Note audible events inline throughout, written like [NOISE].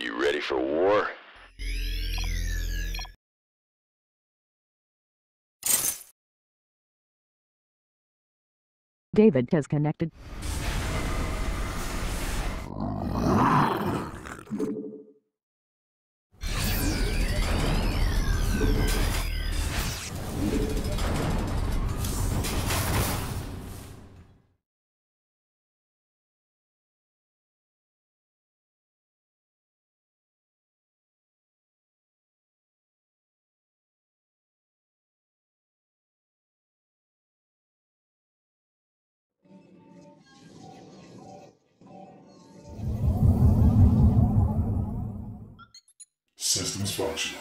You ready for war? David has connected. systems function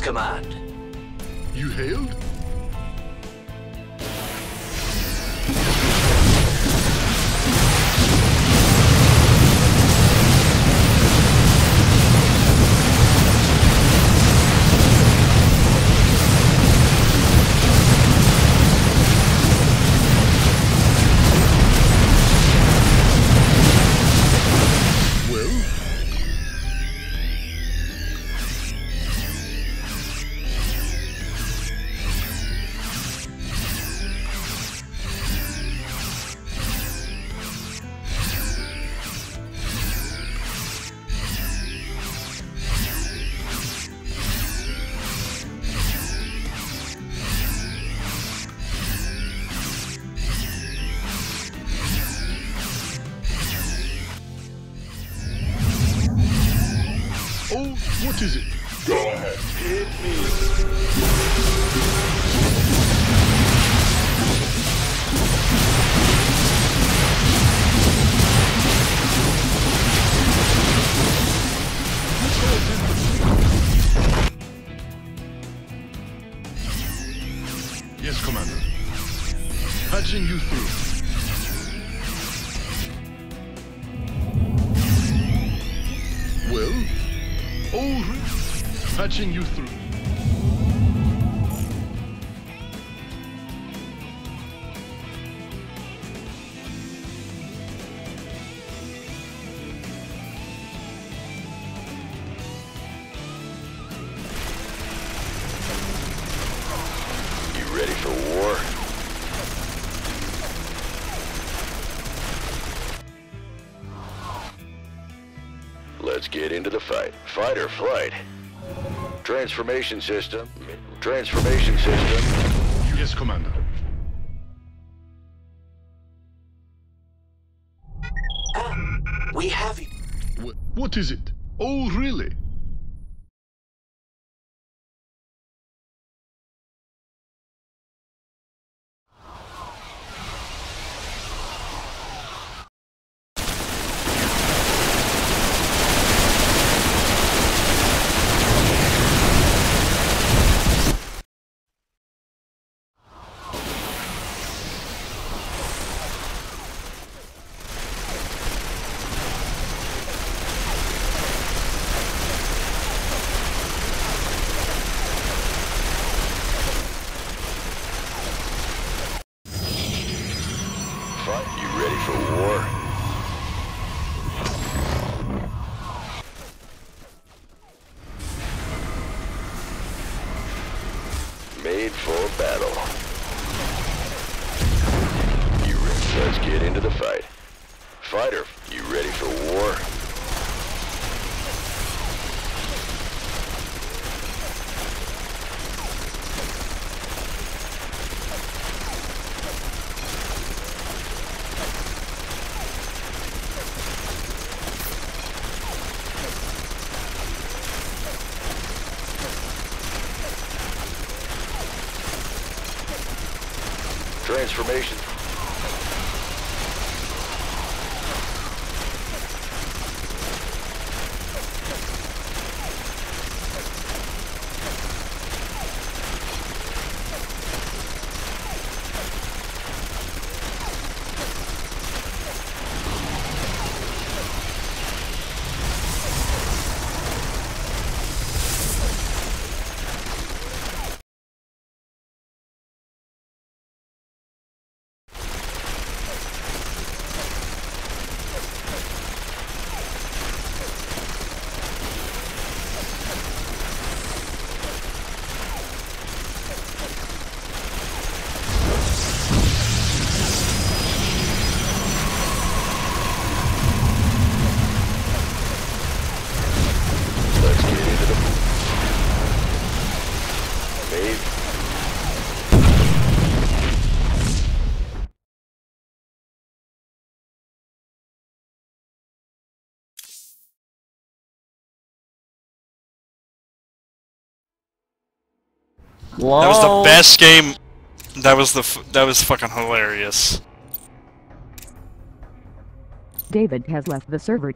Command. You hailed? Is it? Go ahead. Hit me. Patching you through. You ready for war? Let's get into the fight. Fight or flight. Transformation system. Transformation system. Yes, Commander. Ah, we have you. Wh- what is it? Oh, really? Fight. You ready for war? into the fight. Fighter, you ready for war? Transformation. Let's get into the... Maybe. That was the best game. That was the f- that was fucking hilarious. David has left the server.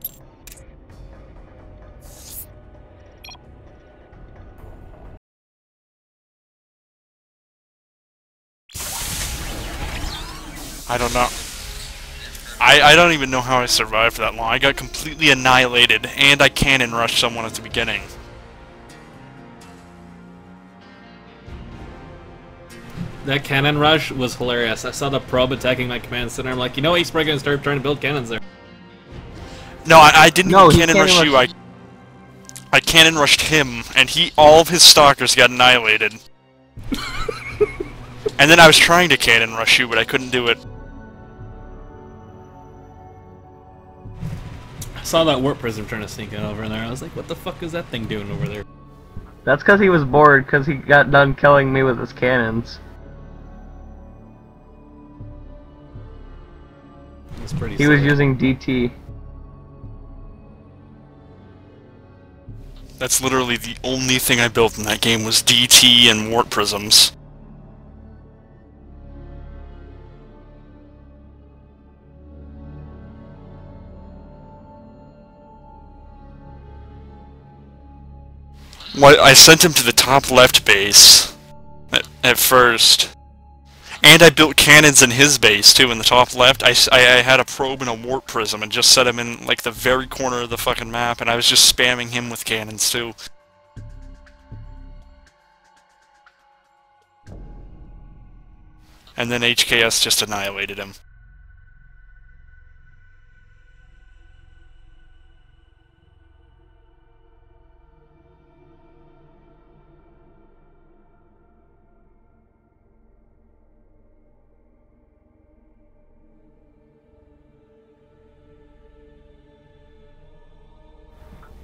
I don't know. I I don't even know how I survived that long. I got completely annihilated, and I cannon rushed someone at the beginning. That cannon rush was hilarious. I saw the probe attacking my command center. I'm like, you know, he's probably gonna start trying to build cannons there. No, I, I didn't No, cannon cannon rush you. I I cannon rushed him, and he all of his stalkers got annihilated. [LAUGHS] and then I was trying to cannon rush you, but I couldn't do it. I saw that warp prism trying to sneak in over there. I was like, what the fuck is that thing doing over there? That's because he was bored because he got done killing me with his cannons. It's pretty. He was using DT. That's literally the only thing I built in that game was DT and warp prisms. Well, I sent him to the top left base at, at first. And I built cannons in his base too, in the top left. I I had a probe and a warp prism and just set him in like the very corner of the fucking map, and I was just spamming him with cannons too. And then HKS just annihilated him.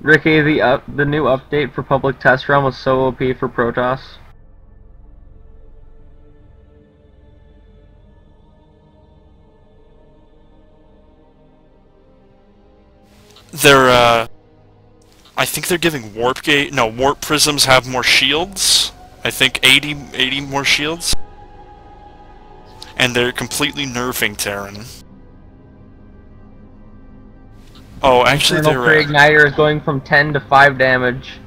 Ricky, the up the new update for public test run was so OP for Protoss. They're, uh... I think they're giving warp gate... No, warp prisms have more shields. I think 80, 80 more shields. And they're completely nerfing Terran. Oh, actually Infernal they're... Uh, pre-igniter is going from 10 to 5 damage.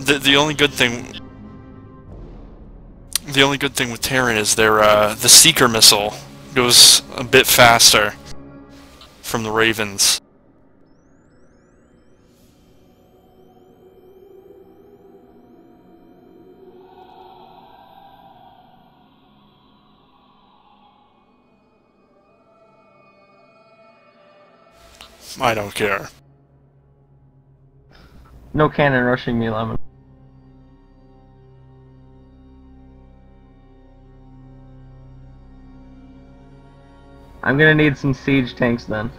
the, the only good thing... The only good thing with Terran is their, uh... The Seeker missile goes a bit faster from the Ravens. I don't care. No cannon rushing me, Lemon. I'm gonna need some siege tanks then.